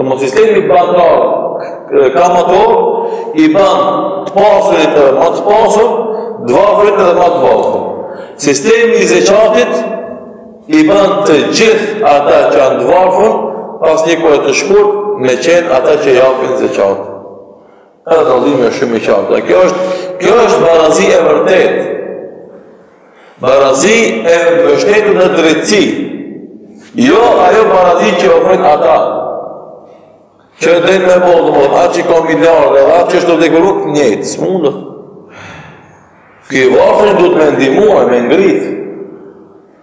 Ndërsa sistemi bankar kamator i ban të pasurit edhe ma të pasur, t'varfrit edhe ma të varfër. Sistemi i zeqatit i ban të gjithë ata që janë të varfër, pas një kohe të shkurt, me qenë ata që japin zeqat. Edhe dallimi është shumë i qartë. Dhe kjo është, kjo është barazi e vërtetë. Barazi e mbështetur në drejtësi. Jo ajo barazi që ofrojnë ata. Që e drejtë me bolë, dhe atë që ka miliarda, dhe atë që është të dekuruk njëtë, s'mundet. Ky i varfri duhet me ndihmu, me ngrit.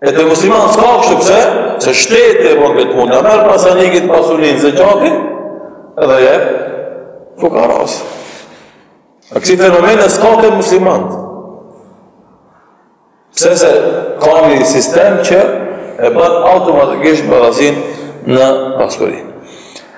E te muslimanët s'ka kështu. Pse? Se shteti e bën këtë punë, merr pasanikit pasurinë, zeqatin edhe ia jep fukarasë. A kësi fenomene s'ka te muslimanët. Pse? Se ka një sistem që e ban automatikisht barazinë në pasurinë.